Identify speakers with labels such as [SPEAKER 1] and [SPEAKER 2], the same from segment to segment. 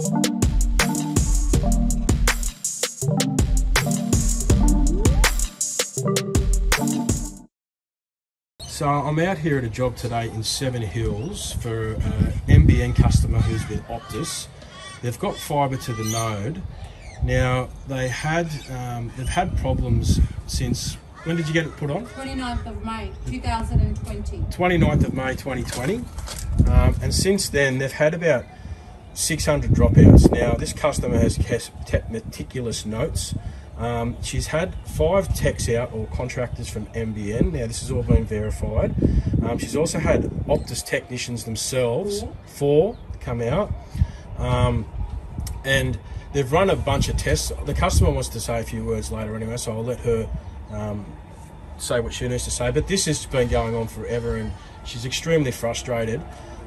[SPEAKER 1] So I'm out here at a job today in Seven Hills for an NBN customer who's with Optus. They've got fibre to the node. Now they had um, they've had problems since when did you get it put on?
[SPEAKER 2] 29th of May 2020.
[SPEAKER 1] 29th of May 2020. Um, and since then they've had about 600 dropouts. Now this customer has kept meticulous notes um, she's had five techs out or contractors from NBN. Now, this has all been verified. Um, she's also had Optus technicians themselves, four, come out. Um, and they've run a bunch of tests. The customer wants to say a few words later anyway, so I'll let her um, say what she needs to say. But this has been going on forever and she's extremely frustrated.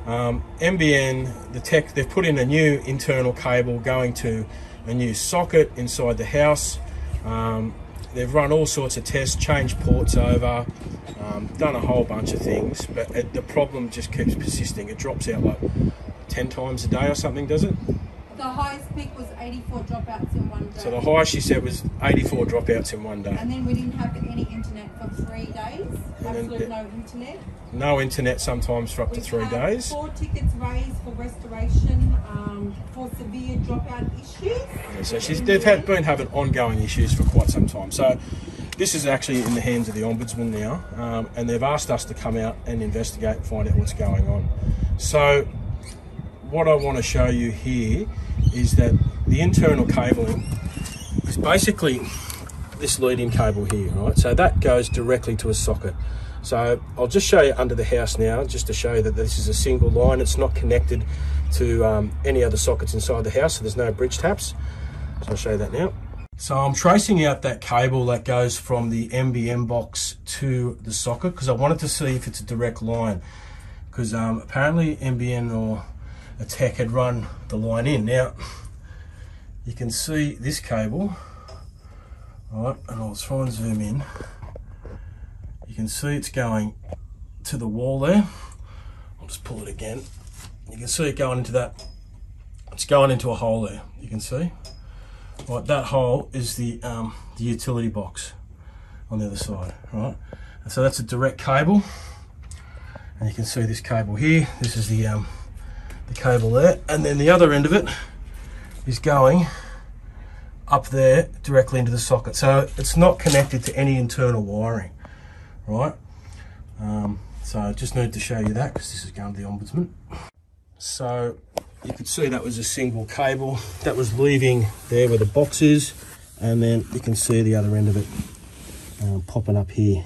[SPEAKER 1] Um, NBN, the tech, they've put in a new internal cable going to a new socket inside the house. Um, they've run all sorts of tests, changed ports over, um, done a whole bunch of things, but it, the problem just keeps persisting. It drops out like 10 times a day or something, does it?
[SPEAKER 2] The highest peak was 84 dropouts in one day.
[SPEAKER 1] So the highest she said was 84 dropouts in one day.
[SPEAKER 2] And then we didn't have any internet for three days. Absolute no internet.
[SPEAKER 1] No internet sometimes for up we to three days.
[SPEAKER 2] Four tickets raised for restoration um, for severe dropout issues.
[SPEAKER 1] Yeah, so she's, they've had, been having ongoing issues for quite some time. So this is actually in the hands of the ombudsman now, um, and they've asked us to come out and investigate and find out what's going on. So what I want to show you here is that the internal cabling is basically this leading cable here, right? So that goes directly to a socket. So I'll just show you under the house now, just to show you that this is a single line. It's not connected to um, any other sockets inside the house, so there's no bridge taps. So I'll show you that now. So I'm tracing out that cable that goes from the NBN box to the socket because I wanted to see if it's a direct line. Because um, apparently NBN or a tech had run the line in. Now, you can see this cable, right, and I'll try and zoom in. You can see it's going to the wall there. I'll just pull it again. You can see it going into that, it's going into a hole there, you can see. Right, that hole is the, um, the utility box on the other side, right? And so that's a direct cable. And you can see this cable here. This is the um, the cable there and then the other end of it is going up there directly into the socket. So it's not connected to any internal wiring right? Um, so I just need to show you that because this is going to the ombudsman. So you can see that was a single cable that was leaving there where the box is and then you can see the other end of it um, popping up here.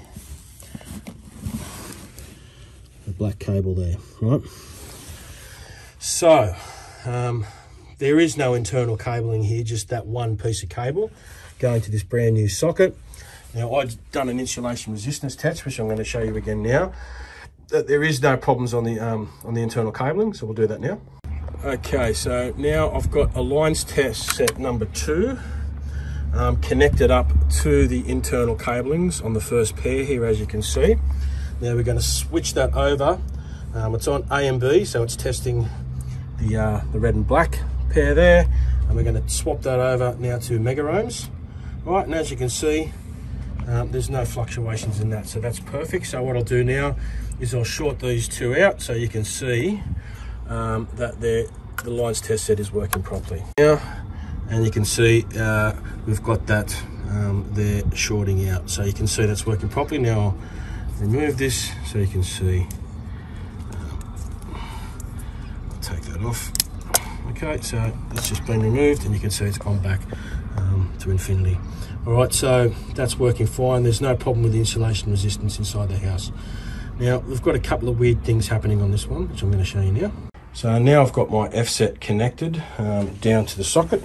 [SPEAKER 1] The black cable there right so, um, there is no internal cabling here, just that one piece of cable going to this brand new socket. Now, I've done an insulation resistance test, which I'm going to show you again now. That there is no problems on the um, on the internal cabling, so we'll do that now. Okay, so now I've got a lines test set number two um, connected up to the internal cablings on the first pair here, as you can see. Now we're going to switch that over. Um, it's on A and B, so it's testing the, uh, the red and black pair there. And we're gonna swap that over now to mega ohms. Right, and as you can see, um, there's no fluctuations in that, so that's perfect. So what I'll do now is I'll short these two out so you can see um, that the lines test set is working properly. Now, and you can see uh, we've got that um, there shorting out. So you can see that's working properly. Now I'll remove this so you can see off. Okay, so that's just been removed and you can see it's gone back um, to infinity. All right, so that's working fine. There's no problem with the insulation resistance inside the house. Now, we've got a couple of weird things happening on this one, which I'm going to show you now. So now I've got my F-set connected um, down to the socket.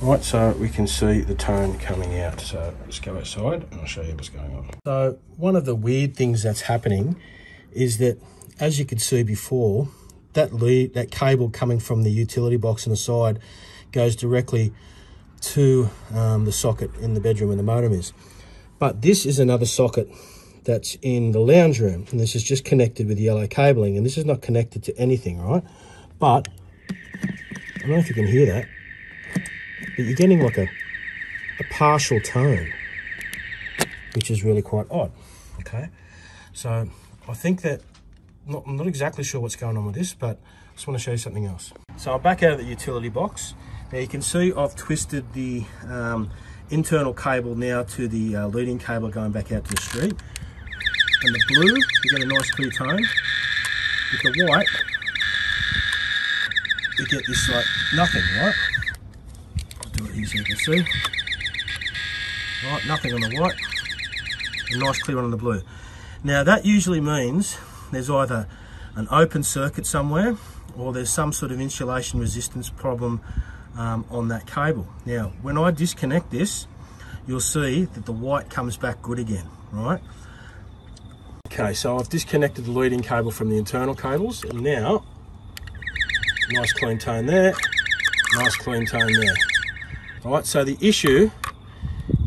[SPEAKER 1] Right, so we can see the tone coming out. So let's go outside and I'll show you what's going on. So one of the weird things that's happening is that, as you could see before, that lead, that cable coming from the utility box on the side goes directly to um, the socket in the bedroom where the modem is. But this is another socket that's in the lounge room, and this is just connected with yellow cabling, and this is not connected to anything, right? But I don't know if you can hear that, but you're getting like a, a partial tone, which is really quite odd. Okay, so I think that not, I'm not exactly sure what's going on with this, but I just want to show you something else. So I'm back out of the utility box. Now you can see I've twisted the um, internal cable now to the uh, leading cable going back out to the street. And the blue, you get a nice clear tone. With the white, you get this like nothing, right? I'll do it here so you can see. Right, nothing on the white. A nice clear one on the blue. Now that usually means there's either an open circuit somewhere or there's some sort of insulation resistance problem um, on that cable. Now, when I disconnect this, you'll see that the white comes back good again, right? Okay, so I've disconnected the leading cable from the internal cables, and now, nice clean tone there, nice clean tone there. All right, so the issue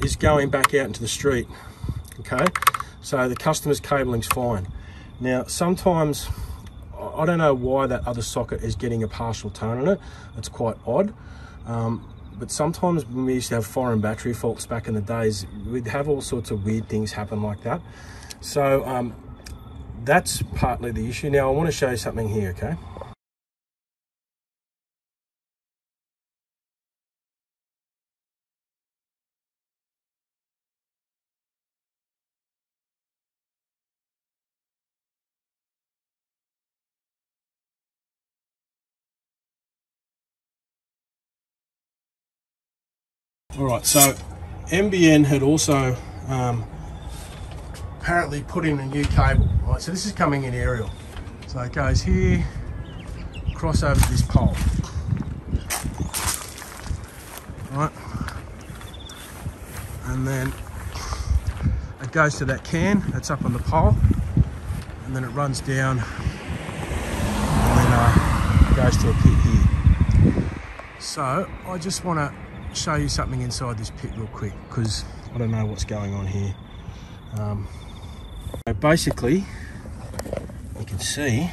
[SPEAKER 1] is going back out into the street, okay? So the customer's cabling's fine. Now, sometimes, I don't know why that other socket is getting a partial tone on it. It's quite odd. Um, but sometimes when we used to have foreign battery faults back in the days, we'd have all sorts of weird things happen like that. So um, that's partly the issue. Now I want to show you something here, okay? Right, so NBN had also um, apparently put in a new cable. Right, so this is coming in aerial. So it goes here, cross over this pole. Right, and then it goes to that can that's up on the pole, and then it runs down, and then uh, goes to a pit here. So I just want to show you something inside this pit real quick because I don't know what's going on here. Um, so basically, you can see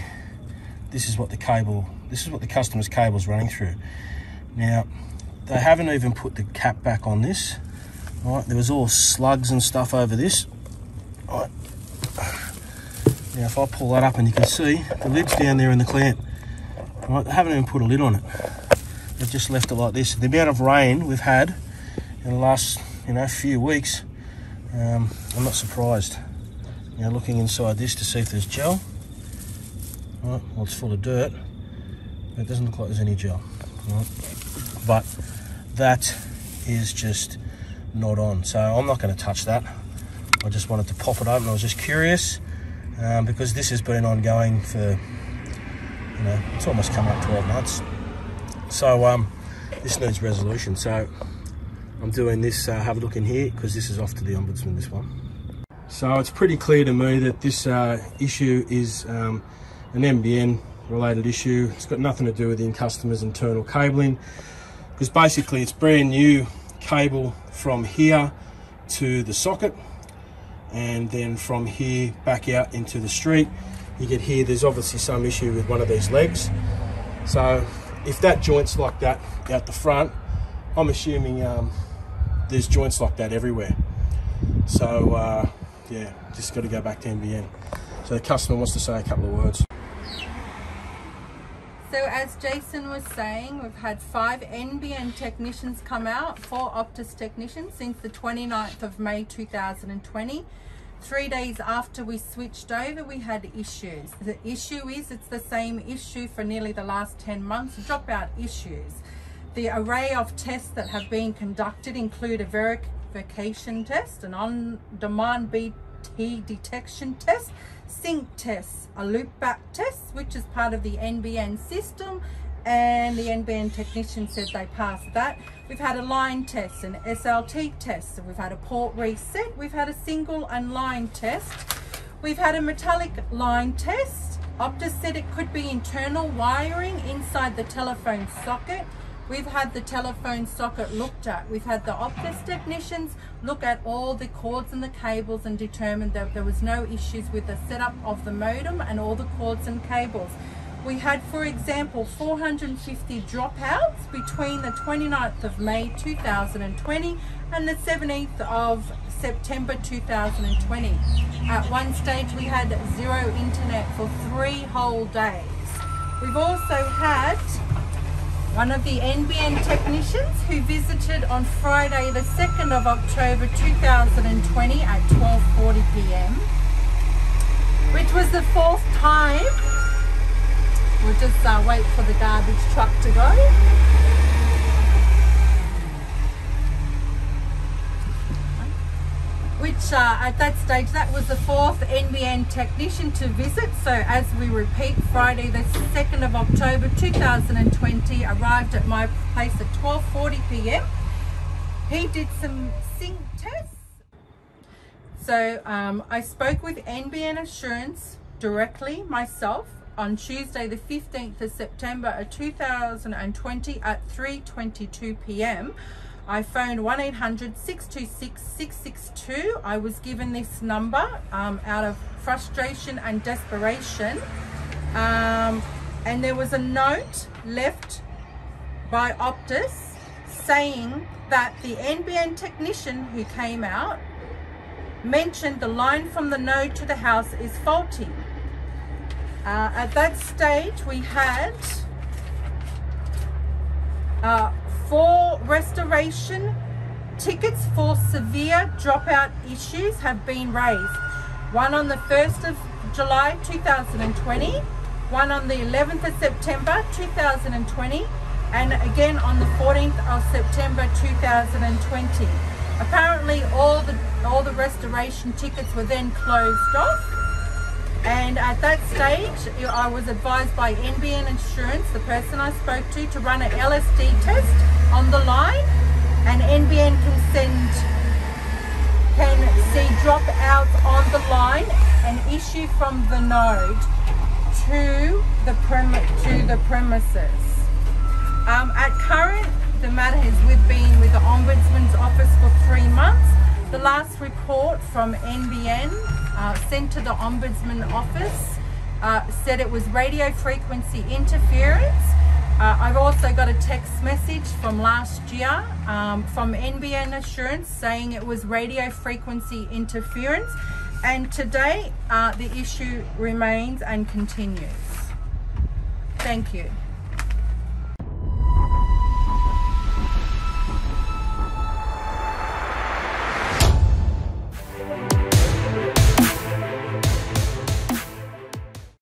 [SPEAKER 1] this is what the cable, this is what the customer's cable is running through. Now, they haven't even put the cap back on this. Right, there was all slugs and stuff over this. Right. Now, if I pull that up and you can see the lid's down there in the clamp. Right, they haven't even put a lid on it. They've just left it like this. The amount of rain we've had in the last, you know, few weeks, um, I'm not surprised. Now looking inside this to see if there's gel. Well it's full of dirt. It doesn't look like there's any gel. Right. But that is just not on. So I'm not going to touch that. I just wanted to pop it open. I was just curious um, because this has been ongoing for, you know, it's almost come up 12 months. So um, this needs resolution. So I'm doing this, uh, have a look in here, because this is off to the Ombudsman, this one. So it's pretty clear to me that this uh, issue is um, an NBN related issue. It's got nothing to do with the customer's internal cabling, because basically it's brand new cable from here to the socket, and then from here back out into the street. You get here, there's obviously some issue with one of these legs. So if that joint's like that out the front, I'm assuming um, there's joints like that everywhere. So uh, yeah, just got to go back to NBN. So the customer wants to say a couple of words.
[SPEAKER 2] So as Jason was saying, we've had five NBN technicians come out, four Optus technicians since the 29th of May 2020. Three days after we switched over, we had issues. The issue is it's the same issue for nearly the last 10 months, dropout issues. The array of tests that have been conducted include a verification test, an on-demand BT detection test, sync tests, a loopback test, which is part of the NBN system, and the NBN technician said they passed that. We've had a line test, an SLT test, we've had a port reset, we've had a single and line test, we've had a metallic line test. Optus said it could be internal wiring inside the telephone socket. We've had the telephone socket looked at. We've had the Optus technicians look at all the cords and the cables and determined that there was no issues with the setup of the modem and all the cords and cables. We had, for example, 450 dropouts between the 29th of May 2020 and the 17th of September 2020. At one stage we had zero internet for three whole days. We've also had one of the NBN technicians who visited on Friday the 2nd of October 2020 at 12.40pm, which was the fourth time. We'll just uh, wait for the garbage truck to go. which uh, at that stage that was the fourth NBN technician to visit so as we repeat Friday the 2nd of October 2020 arrived at my place at 12:40 p.m. he did some sync tests so um, I spoke with NBN Assurance directly myself on Tuesday the 15th of September 2020 at 3:22 p.m. I phoned 1-800-626-662. I was given this number um, out of frustration and desperation. Um, and there was a note left by Optus saying that the NBN technician who came out mentioned the line from the node to the house is faulty. Uh, at that stage, we had uh, for restoration, tickets for severe dropout issues have been raised. One on the 1st of July 2020, one on the 11th of September 2020, and again on the 14th of September 2020. Apparently all the all the restoration tickets were then closed off and at that stage, I was advised by NBN Assurance, the person I spoke to, to run an LSD test on the line. And NBN can send, can see dropouts on the line and issue from the node to the, prem to the premises. Um, at current, the matter has we've been with the Ombudsman's office for three months. The last report from NBN uh, sent to the Ombudsman office uh, said it was radio frequency interference. Uh, I've also got a text message from last year um, from NBN Assurance saying it was radio frequency interference and today uh, the issue remains and continues. Thank you.